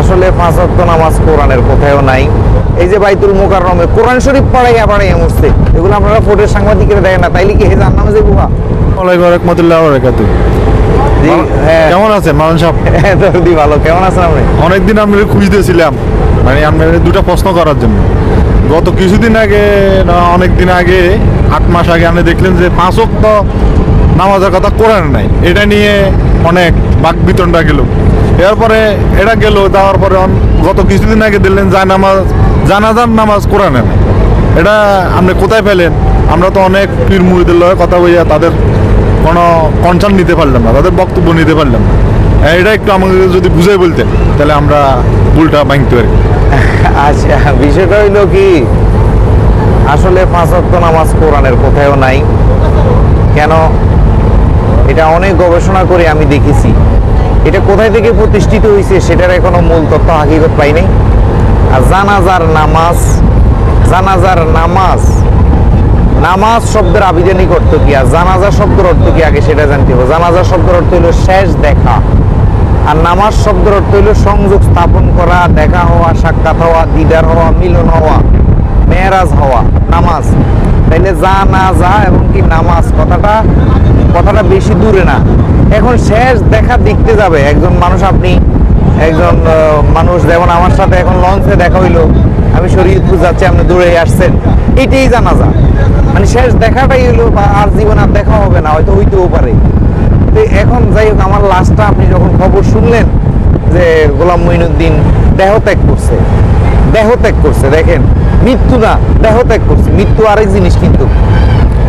আসলে পাঁচ ওয়াক্ত নামাজ কোরআনের কোথাও নাই। এই যে বাইতুল মোকাররমে কোরআন শরীফ পড়াইয়া পড়াইয়া মরছে এগুলো আপনারা ফোটের সাংবাদিকেরা দেখেন না তাইলে কি হেজার নামে যে বুয়া ওয়ালাইকুম রহমতুল্লাহ বরকাতু হ্যাঁ। কেমন আছেন মামুন সাহেব? হ্যাঁ, ভালো। কেমন আছেন আপনি? অনেকদিন আমি খুঁজতেছিলাম মানে আমি দুটো প্রশ্ন করার জন্য। গত কিছুদিন আগে না অনেক আগে আট মাস আগে আপনি দেখলেন যে পাঁচ ওয়াক্ত নামাজের কথা কোরআন নাই। এটা নিয়ে অনেক বাক বিতণ্ডা গেল। এরপরে এটা গেল, যাওয়ার পরে গত কিছুদিন আগে দিলেন যা নামাজ জানাজার নামাজ কোরআনে। নাই এটা আপনি কোথায় ফেলেন? আমরা তো অনেক পীর মুড়িদের কথা বইয়া তাদের কোনো কনসার্ন নিতে পারলাম না, তাদের বক্তব্য নিতে পারলাম না। এটা একটু আমাকে যদি বুঝাই বলতেন তাহলে আমরা ভুলটা ভাঙতে পারি। আচ্ছা বিষয়টা হইল কি, আসলে পাঁচ নামাজ কোরআনের কোথাও নাই। কেন? এটা অনেক গবেষণা করে আমি দেখেছি। এটা কোথায় থেকে প্রতিষ্ঠিত হয়েছে সেটার এখনও মূল তথ্য হাকিকত পাই নাই। আর জানাজার নামাজ জানাজার নামাজ নামাজ শব্দের আবিধানিক অর্থ কি? আর জানাজা শব্দের অর্থ কি? আগে সেটা জানতে হবে। জানাজা শব্দের অর্থ হলো শেষ দেখা। আর নামাজ শব্দের অর্থ হলো সংযোগ স্থাপন করা, দেখা হওয়া, সাক্ষাৎ হওয়া, দিদার হওয়া, মিলন হওয়া, মেয়েরাজ হওয়া, নামাজ। তাইলে যা না যা এবং কি নামাজ, কথাটা কথাটা বেশি দূরে না। এখন শেষ দেখা দেখতে যাবে। একজন মানুষ আপনি, একজন মানুষ যেমন আমার সাথে এখন লঞ্চে দেখা হইল, আমি শরীয়তপুর যাচ্ছি, আপনি দূরে আসছেন, এটাই জানা যা মানে শেষ দেখাটাই হইল বা আর জীবন আর দেখা হবে না, হয়তো হইতেও পারে। তো এখন যাই হোক, আমার লাস্টটা আপনি যখন খবর শুনলেন যে গোলাম মঈনুদ্দিন দেহ ত্যাগ করছে দেহ ত্যাগ করছে, দেখেন, মৃত্যু না দেহ ত্যাগ করছে, মৃত্যু আরেক জিনিস কিন্তু।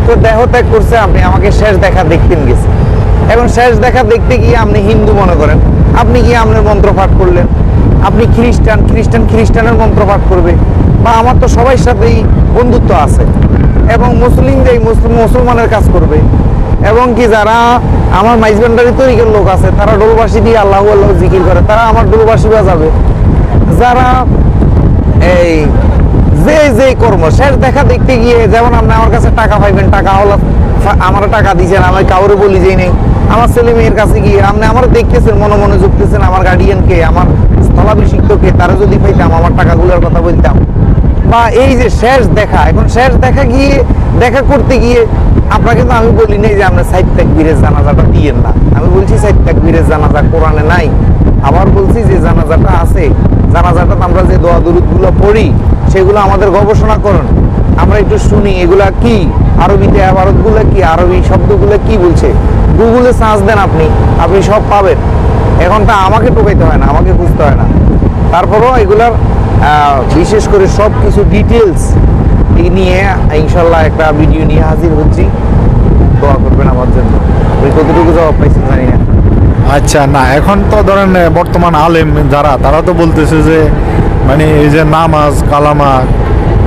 তো দেহ ত্যাগ করছে, আপনি আমাকে শেষ দেখা দেখতেন গেছে এখন শেষ দেখা দেখতে গিয়ে আপনি হিন্দু মনে করেন। আপনি গিয়ে আপনার মন্ত্র পাঠ করলেন। আপনি খ্রিস্টান খ্রিস্টান, খ্রিস্টানের মন্ত্র পাঠ করবে। বা আমার তো সবাই সাথেই বন্ধুত্ব আছে। এবং মুসলিম মুসলিম, মুসলমানের কাজ করবে। এবং কি যারা আমার মাইজবান্ডারি তরিকের লোক আছে, তারা ডোলবাসী দিয়ে আল্লাহ আল্লাহ জিকির করে, তারা আমার ডোলবাসী বাজাবে। যারা এই যে যে কর্ম, শেষ দেখা দেখতে গিয়ে যেমন আপনি আমার কাছে টাকা পাইবেন, টাকা হলো আমার টাকা দিয়েছেন আমি কাউরে বলি যে নেই। আমার ছেলে মেয়ের কাছে গিয়ে আপনি আমার দেখতেছেন, মনে মনে যুক্তেছেন আমার গার্ডিয়ানকে আমার স্থলাভিষিক্তকে তারা যদি পাইতাম, আমার টাকাগুলোর কথা বলতাম। বা এই যে শেষ দেখা, এখন শেষ দেখা গিয়ে, দেখা করতে গিয়ে, আপনাকে কিন্তু আমি বলি নাই যে আপনি সাইড তাকবীরের জানাজাটা দিয়েন না। আমি বলছি সাইড তাকবীরের জানাজা কোরআনে নাই। আবার বলছি যে জানাজাটা আছে, জানাজাটা আমরা যে দোয়া দুরুদগুলো পড়ি, সেগুলো আমাদের গবেষণা করুন। আমরা একটু শুনি, এগুলা কি? আরবিতে আবারতগুলো কি, আরবি শব্দগুলো কি বলছে? গুগলে সার্চ দেন আপনি আপনি সব পাবেন। এখন তা আমাকে টোকাইতে হয় না, আমাকে খুঁজতে হয় না। তারপরেও এগুলার বিশেষ করে সব কিছু ডিটেলস নিয়ে ইনশাল্লাহ একটা ভিডিও নিয়ে হাজির হচ্ছি। দোয়া করবেন আমার জন্য। ওই কতটুকু জবাব পাইছেন জানি না। আচ্ছা না, এখন তো ধরেন বর্তমান আলেম যারা, তারা তো বলতেছে যে মানে এই যে নামাজ, কালামা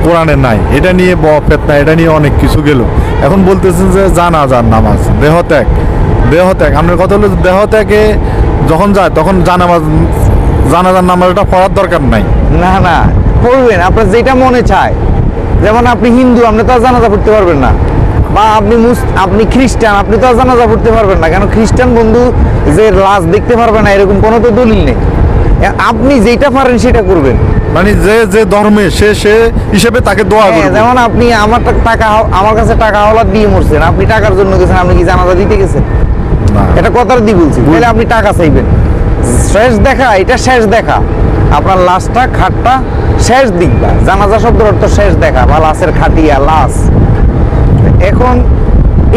কোরআনে নাই। এটা নিয়ে বফেতনা এটা নিয়ে অনেক কিছু গেল। এখন বলতেছেন যে জানাজার নামাজ, দেহ ত্যাগ দেহ ত্যাগ। আপনার কথা হলো দেহ ত্যাগে যখন যায়, তখন জানামাজ জানাজার নামাজটা পড়ার দরকার নাই। না না, পড়বেন, আপনার যেটা মনে চায়। যেমন আপনি হিন্দু, আপনি তো জানাজা পড়তে পারবেন না। বা আপনি আপনি খ্রিস্টান, আপনি তো জানাজা পড়তে পারবেন না। কেন খ্রিস্টান বন্ধু যে লাশ দেখতে পারবে না, এরকম কোনো তো দলিল নেই। আপনি যেটা পারেন সেটা করবেন। মানে যে যে ধর্মে সে সে হিসেবে তাকে দোয়া হ্যাঁ, করবে যেমন আপনি আমার টাকা আমার কাছে টাকা হলার দিয়ে মরছেন আপনি টাকার জন্য গেছেন আপনি কি জানাজা দিতে গেছেন। এটা কথার দিয়ে বলছি তাহলে আপনি টাকা চাইবেন। শেষ দেখা এটা শেষ দেখা। আপনার লাশটা খাটটা শেষ দিকবা জানাজা শব্দের অর্থ শেষ দেখা বা লাশের খাটিয়া লাশ। এখন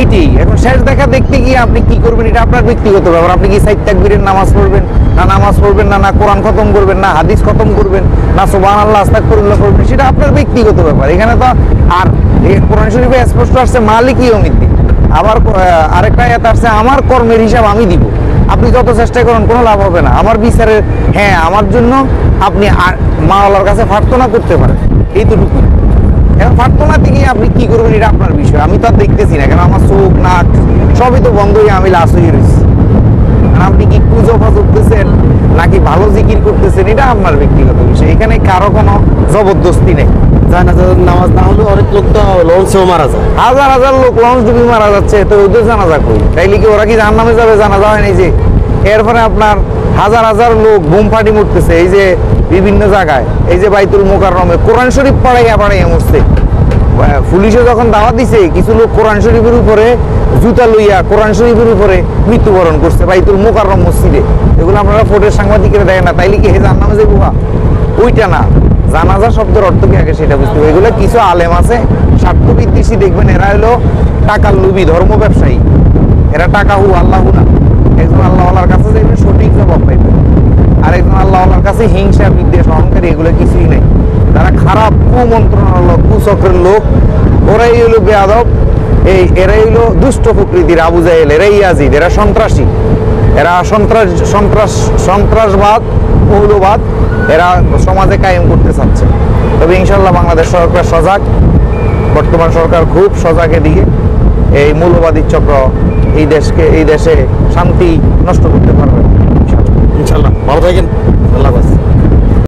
এটি। এখন শেষ দেখা দেখতে গিয়ে আপনি কি করবেন? এটা আপনার ব্যক্তিগত ব্যাপার। আপনি কি সাইদ তাকবীরের নামাজ পড়বেন? না নামাজ পড়বেন, না না কোরআন খতম করবেন, না হাদিস খতম করবেন, না সুবহান আল্লাহ আস্তাগফিরুল্লাহ করবেন সেটা আপনার ব্যক্তিগত ব্যাপার। এখানে তো আর কোরআন শরীফে স্পষ্ট আসছে মালিক ইয়মিদ্দিন আবার আরেকটা আয়াত আসছে, আমার কর্মের হিসাব আমি দিব। আপনি যত চেষ্টা করেন, কোনো লাভ হবে না। আমার বিচারের হ্যাঁ আমার জন্য আপনি মা আল্লাহর কাছে প্রার্থনা করতে পারেন। এইটুকু এখন প্রার্থনাতে গিয়ে আপনি কি করবেন এটা আপনার বিষয়। আমি তো আর দেখতেছি না কেন আমার চোখ নাক সবই তো বন্ধ হয়ে আমি লাশ হয়ে রয়েছি। আপনি কি পুজো ফাজ উঠতেছেন নাকি ভালো জিকির করতেছেন এটা আপনার ব্যক্তিগত বিষয়। এখানে কারও কোনো জবরদস্তি নেই। নামাজ না হলে অনেক লোক তো লঞ্চেও মারা যায়। হাজার হাজার লোক লঞ্চ ডুবি মারা যাচ্ছে তো ওদের জানাজা কই? তাইলে কি ওরা কি জাহান নামে যাবে? জানাজা হয় নাই যে? এরপরে আপনার হাজার হাজার লোক বোম ফাটি মরতেছে, এই যে বিভিন্ন জায়গায়। এই যে বাইতুল মোকাররমে কোরআন শরীফ পড়াইয়া পড়াইয়া মরছে। পুলিশে যখন দাওয়া দিছে, কিছু লোক কোরআন শরীফের উপরে জুতা লইয়া কোরআন শরীফের উপরে মৃত্যুবরণ করছে, বাইতুল মোকাররম মসজিদে। এগুলো আপনারা ফোটের সাংবাদিকেরা দেখেন না, তাইলে কি হে জান্নামে যাব ওইটা না। জানাজা শব্দের অর্থ কি আগে সেটা বুঝতে হবে। এগুলো কিছু আলেম আছে স্বার্থ বিদ্বেষী দেখবেন, এরা হলো টাকার লোভী, ধর্ম ব্যবসায়ী। এরা টাকা হু, আল্লাহ না। একজন আল্লাহওয়ালার কাছে যাইবেন সঠিক জবাব পাইবেন আর একজন আল্লাহওয়ালার কাছে হিংসা, বিদ্বেষ, অহংকারী, এগুলো কিছুই নেই। তারা খারাপ কুমন্ত্রণার লোক লোক, ওরাই হলো বেয়াদব এই, এরাই হলো দুষ্ট প্রকৃতির আবু জাহেল, এরাই ইয়াজিদ, এরা সন্ত্রাসী। এরা সন্ত্রাস সন্ত্রাস, সন্ত্রাসবাদ, মৌলবাদ, এরা সমাজে কায়েম করতে চাচ্ছে। তবে ইনশাল্লাহ বাংলাদেশ সরকার সজাগ। বর্তমান সরকার খুব সজাগ এদিকে এই মূল্যবাদী চক্র এই দেশকে, এই দেশে শান্তি নষ্ট করতে পারবে। ইনশাল্লাহ ভালো থাকেন। আল্লাহ